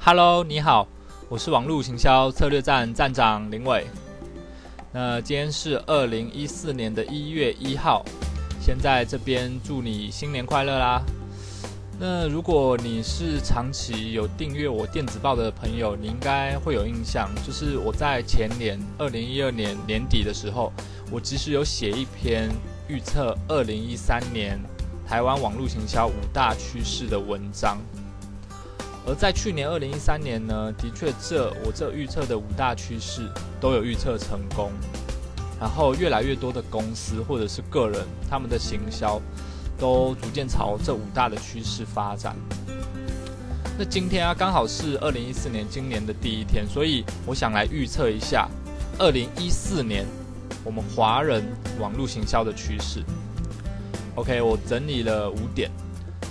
Hello，你好，我是网络行销策略站站长林伟。那今天是二零一四年的一月一号，先在这边祝你新年快乐啦。那如果你是长期有订阅我电子报的朋友，你应该会有印象，就是我在前年二零一二年年底的时候，我其实有写一篇预测二零一三年台湾网络行销五大趋势的文章。而在去年二零一三年呢，的确这我这预测的五大趋势都有预测成功，然后越来越多的公司或者是个人，他们的行销。都逐渐朝这五大的趋势发展。那今天啊，刚好是二零一四年今年的第一天，所以我想来预测一下二零一四年我们华人网络行销的趋势。OK，我整理了五点。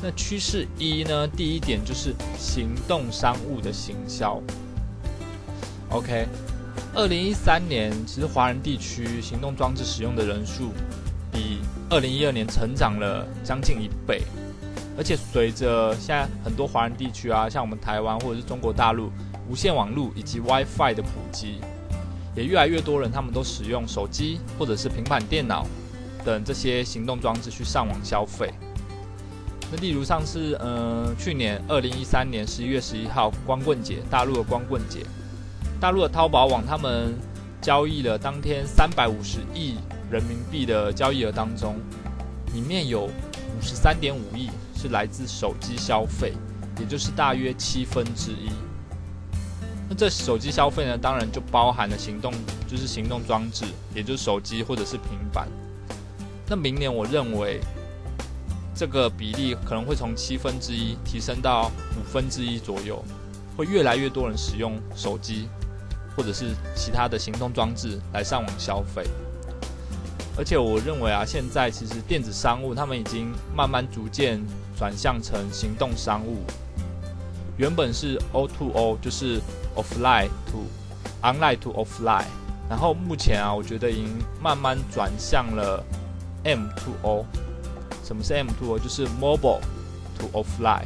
那趋势一呢，第一点就是行动商务的行销。OK，二零一三年其实华人地区行动装置使用的人数。比二零一二年成长了将近一倍，而且随着现在很多华人地区啊，像我们台湾或者是中国大陆，无线网络以及 WiFi 的普及，也越来越多人他们都使用手机或者是平板电脑等这些行动装置去上网消费。那例如上次，嗯，去年二零一三年十一月十一号光棍节，大陆的光棍节，大陆的淘宝网他们交易了当天三百五十亿。人民币的交易额当中，里面有五十三点五亿是来自手机消费，也就是大约七分之一。那这手机消费呢，当然就包含了行动，就是行动装置，也就是手机或者是平板。那明年我认为这个比例可能会从七分之一提升到五分之一左右，会越来越多人使用手机或者是其他的行动装置来上网消费。而且我认为啊，现在其实电子商务他们已经慢慢逐渐转向成行动商务。原本是 O to O，就是 offline to online to offline，然后目前啊，我觉得已经慢慢转向了 M to O。什么是 M to O？就是 mobile to offline。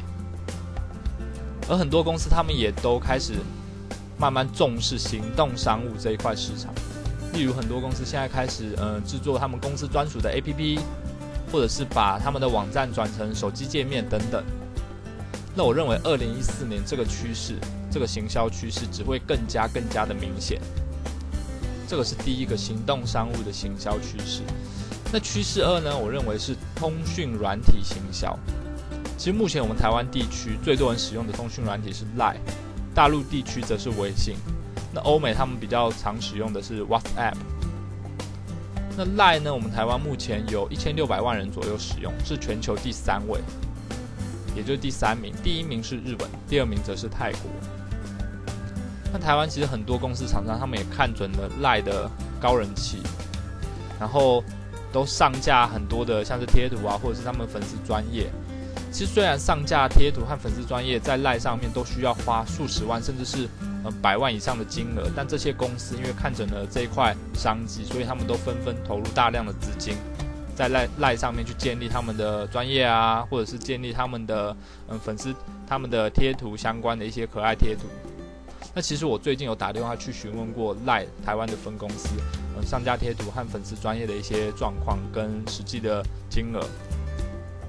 而很多公司他们也都开始慢慢重视行动商务这一块市场。例如很多公司现在开始，呃，制作他们公司专属的 APP，或者是把他们的网站转成手机界面等等。那我认为，二零一四年这个趋势，这个行销趋势只会更加更加的明显。这个是第一个行动商务的行销趋势。那趋势二呢？我认为是通讯软体行销。其实目前我们台湾地区最多人使用的通讯软体是 Line，大陆地区则是微信。那欧美他们比较常使用的是 WhatsApp。那 Line 呢？我们台湾目前有一千六百万人左右使用，是全球第三位，也就是第三名。第一名是日本，第二名则是泰国。那台湾其实很多公司厂商他们也看准了 Line 的高人气，然后都上架很多的像是贴图啊，或者是他们粉丝专业。其实虽然上架贴图和粉丝专业在赖上面都需要花数十万，甚至是呃，百万以上的金额，但这些公司因为看准了这一块商机，所以他们都纷纷投入大量的资金，在赖赖上面去建立他们的专业啊，或者是建立他们的嗯粉丝他们的贴图相关的一些可爱贴图。那其实我最近有打电话去询问过赖台湾的分公司，嗯，上架贴图和粉丝专业的一些状况跟实际的金额。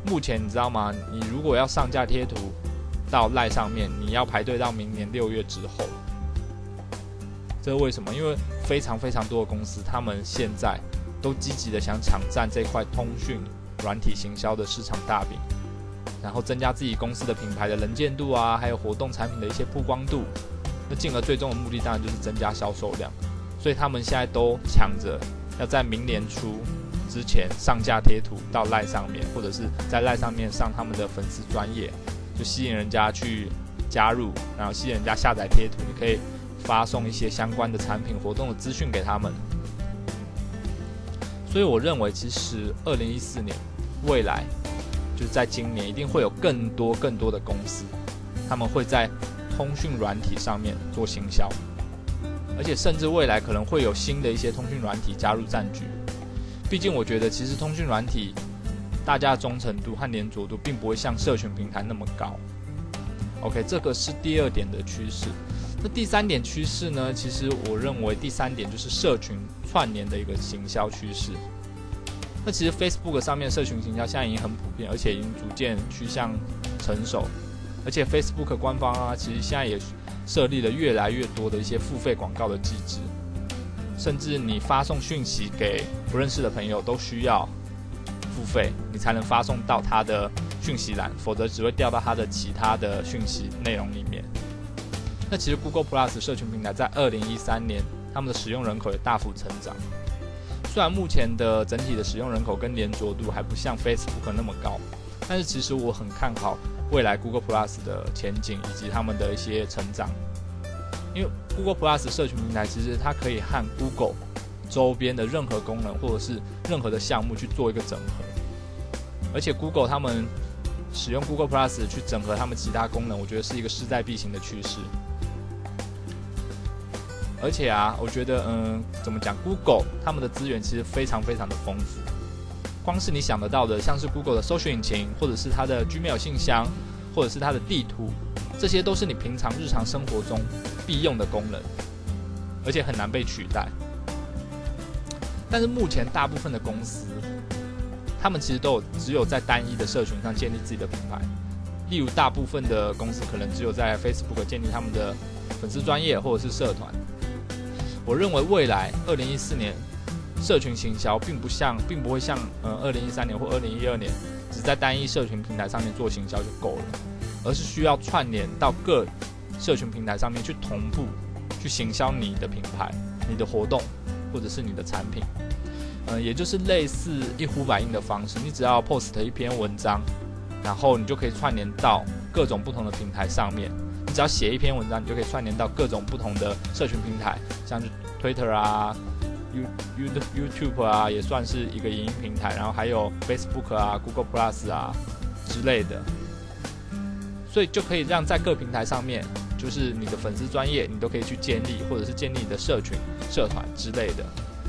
目前你知道吗？你如果要上架贴图到赖上面，你要排队到明年六月之后。这是为什么？因为非常非常多的公司，他们现在都积极的想抢占这块通讯软体行销的市场大饼，然后增加自己公司的品牌的能见度啊，还有活动产品的一些曝光度。那进而最终的目的当然就是增加销售量。所以他们现在都抢着要在明年初之前上架贴图到赖上面，或者是在赖上面上他们的粉丝专业，就吸引人家去加入，然后吸引人家下载贴图。你可以。发送一些相关的产品活动的资讯给他们，所以我认为，其实二零一四年未来就是在今年，一定会有更多更多的公司，他们会在通讯软体上面做行销，而且甚至未来可能会有新的一些通讯软体加入战局。毕竟，我觉得其实通讯软体大家的忠诚度和粘着度并不会像社群平台那么高。OK，这个是第二点的趋势。那第三点趋势呢？其实我认为第三点就是社群串联的一个行销趋势。那其实 Facebook 上面社群行销现在已经很普遍，而且已经逐渐趋向成熟。而且 Facebook 官方啊，其实现在也设立了越来越多的一些付费广告的机制，甚至你发送讯息给不认识的朋友都需要付费，你才能发送到他的讯息栏，否则只会掉到他的其他的讯息内容里面。那其实 Google Plus 社群平台在二零一三年，他们的使用人口也大幅成长。虽然目前的整体的使用人口跟连着度还不像 Facebook 那么高，但是其实我很看好未来 Google Plus 的前景以及他们的一些成长。因为 Google Plus 社群平台其实它可以和 Google 周边的任何功能或者是任何的项目去做一个整合，而且 Google 他们使用 Google Plus 去整合他们其他功能，我觉得是一个势在必行的趋势。而且啊，我觉得，嗯，怎么讲？Google 他们的资源其实非常非常的丰富。光是你想得到的，像是 Google 的搜索引擎，或者是它的 Gmail 信箱，或者是它的地图，这些都是你平常日常生活中必用的功能，而且很难被取代。但是目前大部分的公司，他们其实都有只有在单一的社群上建立自己的品牌。例如，大部分的公司可能只有在 Facebook 建立他们的粉丝专业或者是社团。我认为未来二零一四年，社群行销并不像，并不会像，呃，二零一三年或二零一二年，只在单一社群平台上面做行销就够了，而是需要串联到各社群平台上面去同步去行销你的品牌、你的活动或者是你的产品，嗯，也就是类似一呼百应的方式，你只要 post 一篇文章，然后你就可以串联到各种不同的平台上面。你只要写一篇文章，你就可以串联到各种不同的社群平台，像是 Twitter 啊、You You YouTube 啊，也算是一个影音平台。然后还有 Facebook 啊、Google Plus 啊之类的，所以就可以让在各平台上面，就是你的粉丝专业，你都可以去建立，或者是建立你的社群、社团之类的。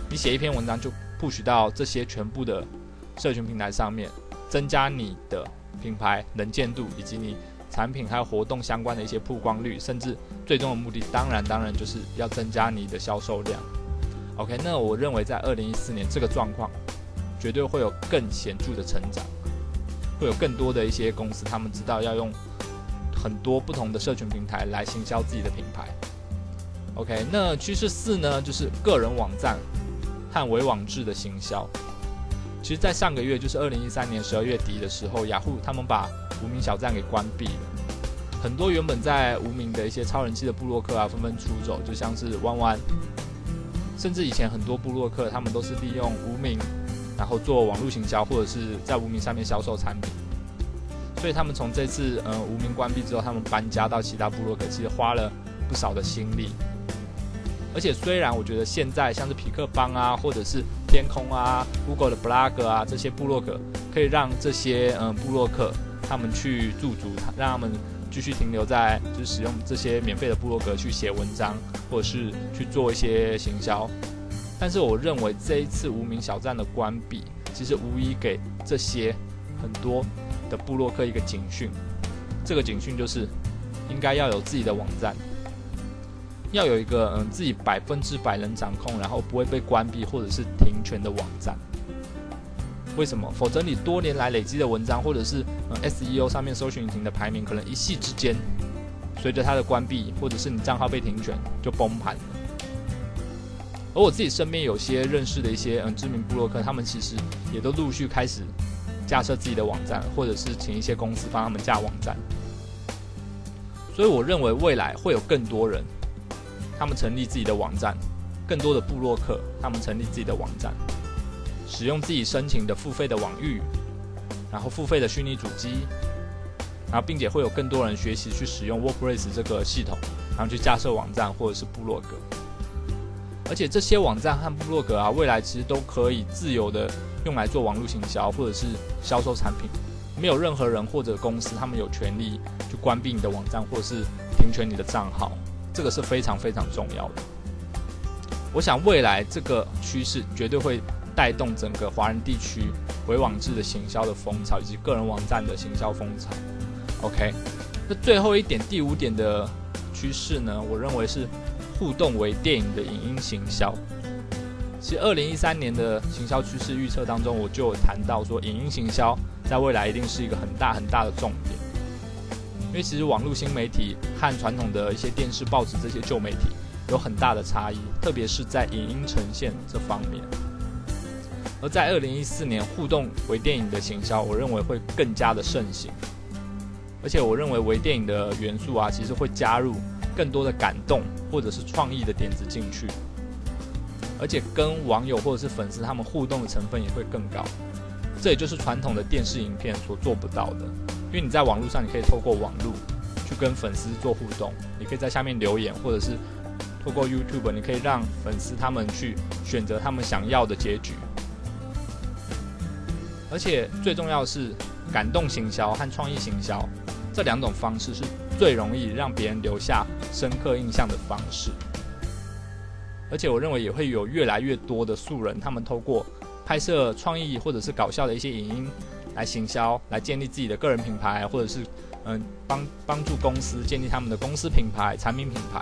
你写一篇文章就 push 到这些全部的社群平台上面，增加你的品牌能见度以及你。产品还有活动相关的一些曝光率，甚至最终的目的，当然当然就是要增加你的销售量。OK，那我认为在二零一四年这个状况，绝对会有更显著的成长，会有更多的一些公司，他们知道要用很多不同的社群平台来行销自己的品牌。OK，那趋势四呢，就是个人网站和伪网制的行销。其实，在上个月，就是二零一三年十二月底的时候，雅虎他们把无名小站给关闭了，很多原本在无名的一些超人气的部落客啊，纷纷出走，就像是弯弯，甚至以前很多部落客，他们都是利用无名，然后做网络行销，或者是在无名上面销售产品，所以他们从这次嗯无名关闭之后，他们搬家到其他部落客，其实花了不少的心力。而且虽然我觉得现在像是匹克邦啊，或者是天空啊、Google 的 Blog 啊这些部落格，可以让这些嗯部落客他们去驻足，让他们继续停留在就是使用这些免费的部落格去写文章，或者是去做一些行销。但是我认为这一次无名小站的关闭，其实无疑给这些很多的部落客一个警讯。这个警讯就是应该要有自己的网站。要有一个嗯自己百分之百能掌控，然后不会被关闭或者是停权的网站。为什么？否则你多年来累积的文章，或者是嗯 SEO 上面搜寻引擎的排名，可能一夕之间随着它的关闭，或者是你账号被停权就崩盘了。而我自己身边有些认识的一些嗯知名部落客，他们其实也都陆续开始架设自己的网站，或者是请一些公司帮他们架网站。所以我认为未来会有更多人。他们成立自己的网站，更多的部落客，他们成立自己的网站，使用自己申请的付费的网域，然后付费的虚拟主机，然后并且会有更多人学习去使用 WordPress 这个系统，然后去架设网站或者是部落格。而且这些网站和部落格啊，未来其实都可以自由的用来做网络行销或者是销售产品，没有任何人或者公司他们有权利去关闭你的网站或者是停权你的账号。这个是非常非常重要的。我想未来这个趋势绝对会带动整个华人地区伪网制的行销的风潮，以及个人网站的行销风潮。OK，那那最后一点，第五点的趋势呢，我认为是互动为电影的影音行销。其实二零一三年的行销趋势预测当中，我就有谈到说，影音行销在未来一定是一个很大很大的重点。因为其实网络新媒体和传统的一些电视、报纸这些旧媒体有很大的差异，特别是在影音呈现这方面。而在二零一四年，互动微电影的行销，我认为会更加的盛行。而且我认为微电影的元素啊，其实会加入更多的感动或者是创意的点子进去，而且跟网友或者是粉丝他们互动的成分也会更高。这也就是传统的电视影片所做不到的。因为你在网络上，你可以透过网络去跟粉丝做互动，你可以在下面留言，或者是透过 YouTube，你可以让粉丝他们去选择他们想要的结局。而且最重要的是，感动行销和创意行销这两种方式是最容易让别人留下深刻印象的方式。而且我认为也会有越来越多的素人，他们透过拍摄创意或者是搞笑的一些影音。来行销，来建立自己的个人品牌，或者是嗯帮帮助公司建立他们的公司品牌、产品品牌，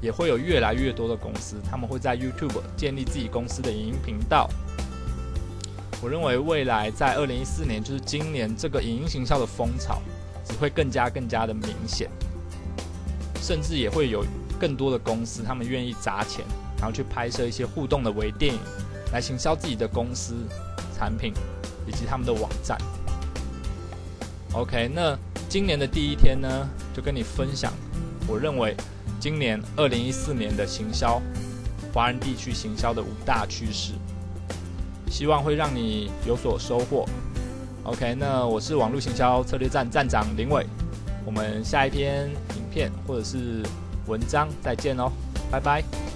也会有越来越多的公司，他们会在 YouTube 建立自己公司的影音频道。我认为未来在二零一四年，就是今年这个影音行销的风潮只会更加更加的明显，甚至也会有更多的公司，他们愿意砸钱，然后去拍摄一些互动的微电影，来行销自己的公司产品。以及他们的网站。OK，那今年的第一天呢，就跟你分享，我认为今年二零一四年的行销，华人地区行销的五大趋势，希望会让你有所收获。OK，那我是网络行销策略站站长林伟，我们下一篇影片或者是文章再见哦，拜拜。